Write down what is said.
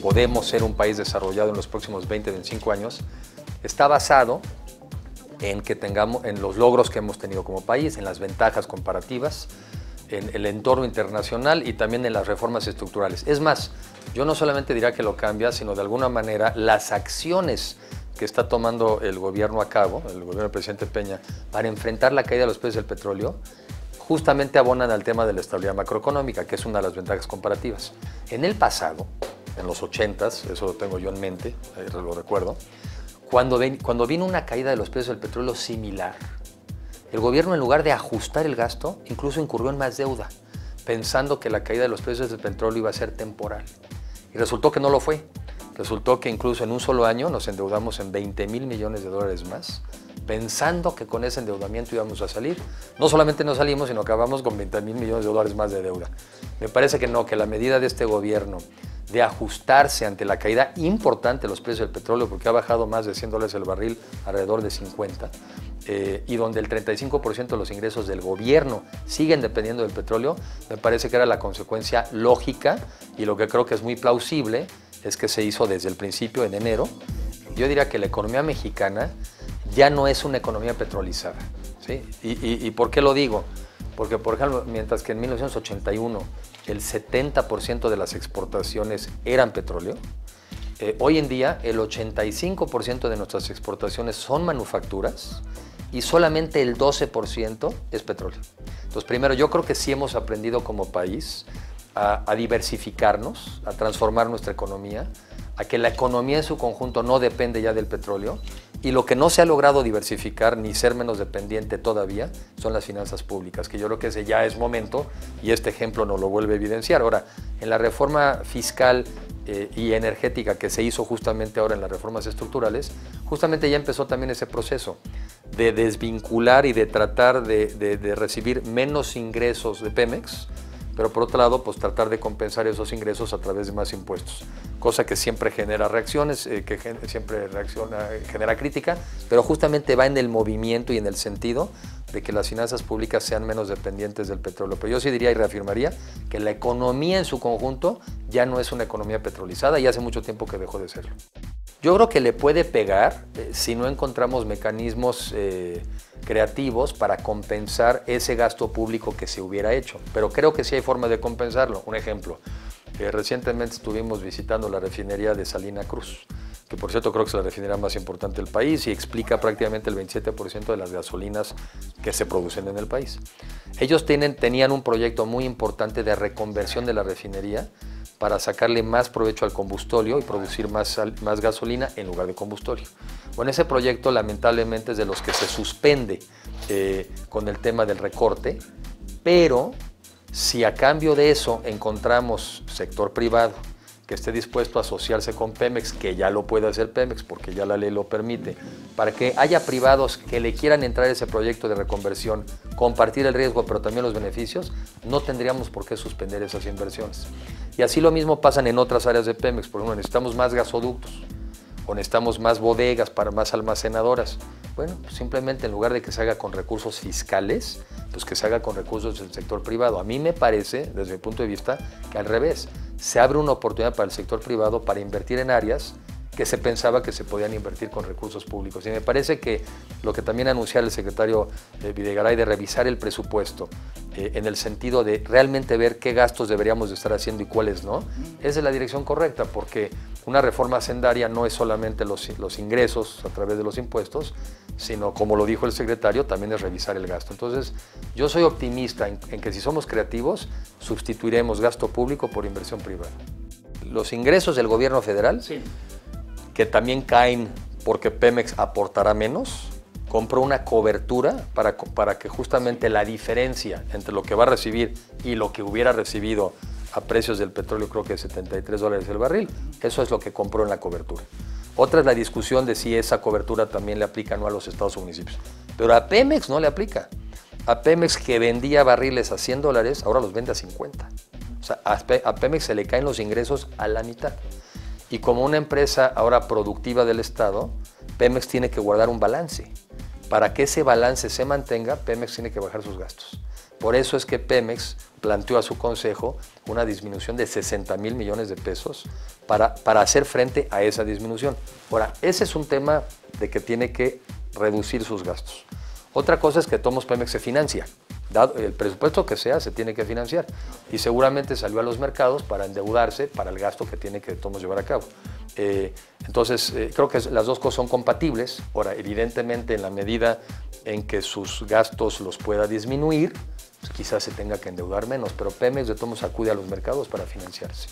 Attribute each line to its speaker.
Speaker 1: podemos ser un país desarrollado en los próximos 20, 25 años, está basado en que tengamos en los logros que hemos tenido como país, en las ventajas comparativas, en el entorno internacional y también en las reformas estructurales. Es más, yo no solamente diría que lo cambia, sino de alguna manera las acciones que está tomando el gobierno a cabo, el gobierno del presidente Peña, para enfrentar la caída de los precios del petróleo, justamente abonan al tema de la estabilidad macroeconómica, que es una de las ventajas comparativas. En el pasado, en los 80s, eso lo tengo yo en mente, lo recuerdo, cuando, cuando vino una caída de los precios del petróleo similar, el gobierno en lugar de ajustar el gasto, incluso incurrió en más deuda, pensando que la caída de los precios del petróleo iba a ser temporal. Y resultó que no lo fue. Resultó que incluso en un solo año nos endeudamos en 20 mil millones de dólares más, pensando que con ese endeudamiento íbamos a salir. No solamente no salimos, sino que acabamos con 20 mil millones de dólares más de deuda. Me parece que no, que la medida de este gobierno de ajustarse ante la caída importante de los precios del petróleo, porque ha bajado más de 100 dólares el barril, alrededor de 50, eh, y donde el 35% de los ingresos del gobierno siguen dependiendo del petróleo, me parece que era la consecuencia lógica y lo que creo que es muy plausible es que se hizo desde el principio, en enero. Yo diría que la economía mexicana ya no es una economía petrolizada. ¿sí? ¿Y, y por qué lo digo? Porque, por ejemplo, mientras que en 1981 el 70% de las exportaciones eran petróleo. Eh, hoy en día el 85% de nuestras exportaciones son manufacturas y solamente el 12% es petróleo. Entonces, primero, yo creo que sí hemos aprendido como país a, a, diversificarnos, a transformar nuestra economía, a que la economía en su conjunto no depende ya del petróleo y lo que no se ha logrado diversificar ni ser menos dependiente todavía son las finanzas públicas, que yo creo que ese ya es momento y este ejemplo nos lo vuelve a evidenciar. Ahora, en la reforma fiscal eh, y energética que se hizo justamente ahora en las reformas estructurales, justamente ya empezó también ese proceso de desvincular y de tratar de, de recibir menos ingresos de Pemex, pero por otro lado, pues tratar de compensar esos ingresos a través de más impuestos cosa que siempre genera reacciones, eh, que siempre reacciona, genera crítica, pero justamente va en el movimiento y en el sentido de que las finanzas públicas sean menos dependientes del petróleo. Pero yo sí diría y reafirmaría que la economía en su conjunto ya no es una economía petrolizada y hace mucho tiempo que dejó de serlo. Yo creo que le puede pegar eh, si no encontramos mecanismos eh, creativos para compensar ese gasto público que se hubiera hecho. Pero creo que sí hay forma de compensarlo. Un ejemplo, recientemente estuvimos visitando la refinería de Salina Cruz, que por cierto creo que es la refinería más importante del país y explica prácticamente el 27% de las gasolinas que se producen en el país. Ellos tenían un proyecto muy importante de reconversión de la refinería para sacarle más provecho al combustóleo y producir más, más gasolina en lugar de combustóleo. Bueno, ese proyecto lamentablemente es de los que se suspende eh, con el tema del recorte, pero si a cambio de eso encontramos sector privado que esté dispuesto a asociarse con Pemex, que ya lo puede hacer Pemex porque ya la ley lo permite, para que haya privados que le quieran entrar a ese proyecto de reconversión, compartir el riesgo pero también los beneficios, no tendríamos por qué suspender esas inversiones. Y así lo mismo pasan en otras áreas de Pemex, por ejemplo, necesitamos más gasoductos o necesitamos más bodegas para más almacenadoras. Bueno, pues simplemente en lugar de que se haga con recursos fiscales, pues que se haga con recursos del sector privado. A mí me parece, desde mi punto de vista, que al revés, se abre una oportunidad para el sector privado para invertir en áreas que se pensaba que se podían invertir con recursos públicos. Y me parece que lo que también anunciara el secretario Videgaray de revisar el presupuesto eh, en el sentido de realmente ver qué gastos deberíamos de estar haciendo y cuáles no, es de la dirección correcta, porque una reforma hacendaria no es solamente los, los ingresos a través de los impuestos, sino como lo dijo el secretario, también es revisar el gasto. Entonces, yo soy optimista en, que si somos creativos, sustituiremos gasto público por inversión privada. Los ingresos del gobierno federal, que también caen porque Pemex aportará menos, compró una cobertura para, para que justamente la diferencia entre lo que va a recibir y lo que hubiera recibido a precios del petróleo, creo que 73 dólares el barril, eso es lo que compró en la cobertura. Otra es la discusión de si esa cobertura también le aplica no a los estados o municipios. Pero a Pemex no le aplica. A Pemex que vendía barriles a 100 dólares, ahora los vende a 50. O sea, a Pemex se le caen los ingresos a la mitad. Y como una empresa ahora productiva del Estado, Pemex tiene que guardar un balance. Para que ese balance se mantenga, Pemex tiene que bajar sus gastos. Por eso es que Pemex planteó a su consejo una disminución de 60 mil millones de pesos para, para hacer frente a esa disminución. Ahora, ese es un tema de que tiene que reducir sus gastos. Otra cosa es que Tomos Pemex se financia. Dado el presupuesto que sea, se tiene que financiar. Y seguramente salió a los mercados para endeudarse para el gasto que tiene que Tomos llevar a cabo. Eh, entonces, eh, creo que las dos cosas son compatibles. Ahora, evidentemente, en la medida en que sus gastos los pueda disminuir, pues quizás se tenga que endeudar menos, pero Pemex de Tomos acude a los mercados para financiarse.